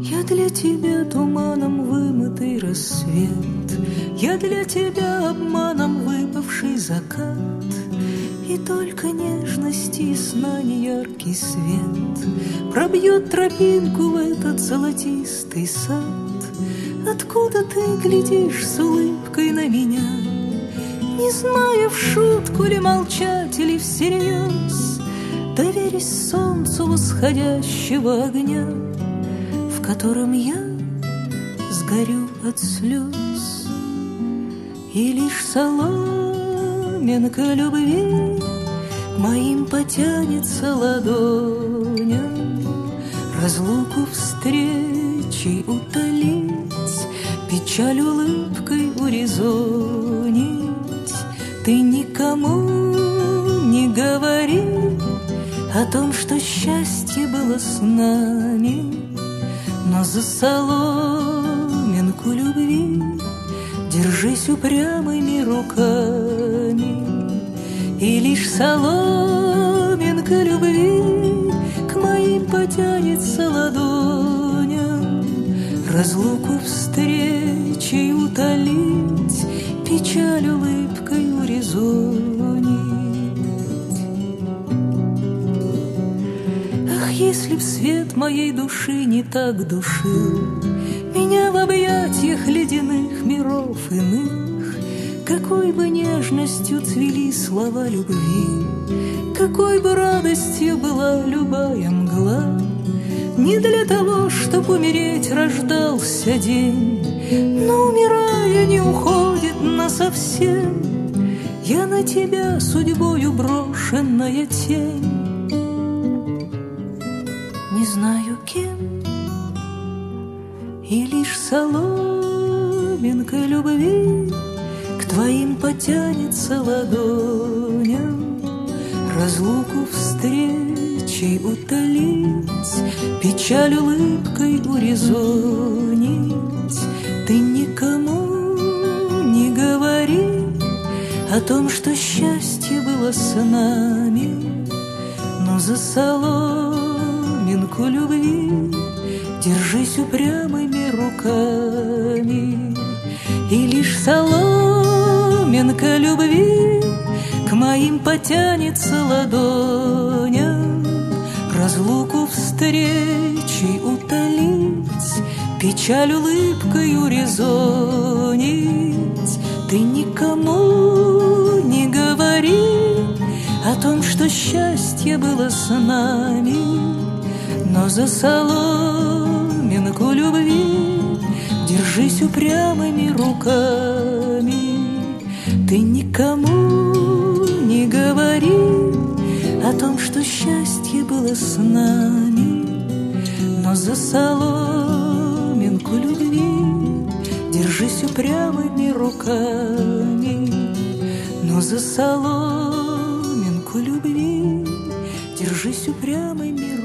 Я для тебя туманом вымытый рассвет, Я для тебя обманом выпавший закат, И только нежности и сна неяркий свет Пробьет тропинку в этот золотистый сад. Откуда ты глядишь с улыбкой на меня, Не зная в шутку ли молчать или всерьез, Доверясь солнцу восходящего огня, В котором я сгорю от слез. И лишь соломинка любви Моим потянется ладоням Разлуку встречи утолить Печаль улыбкой урезонить Ты никому О том, что счастье было с нами Но за соломинку любви Держись упрямыми руками. И лишь соломинка любви К моим потянется ладоням Разлуку встречи утолить Печаль улыбкой урезонить если б свет моей души не так душил? Меня в объятиях ледяных миров иных Какой бы нежностью цвели слова любви Какой бы радостью была любая мгла. Не для того, чтоб умереть рождался день Но умирая не уходит насовсем. Я на тебя судьбою брошенная тень знаю кем. И лишь соломинка любви К твоим потянется ладоням Разлуку встречей утолить Печаль улыбкой урезонить. Ты никому не говори О том, что счастье было с нами Но за соломинку любви Держись упрямыми руками. И лишь соломинка любви К моим потянется ладоням. Разлуку встречи утолить Печаль улыбкой урезонить. Ты никому не говори О том, что счастье было с нами Но за соломинку любви Держись упрямыми руками. Ты никому не говори О том, что счастье было с нами. Но за соломинку любви Держись упрямыми руками. Но за соломинку любви Держись упрямыми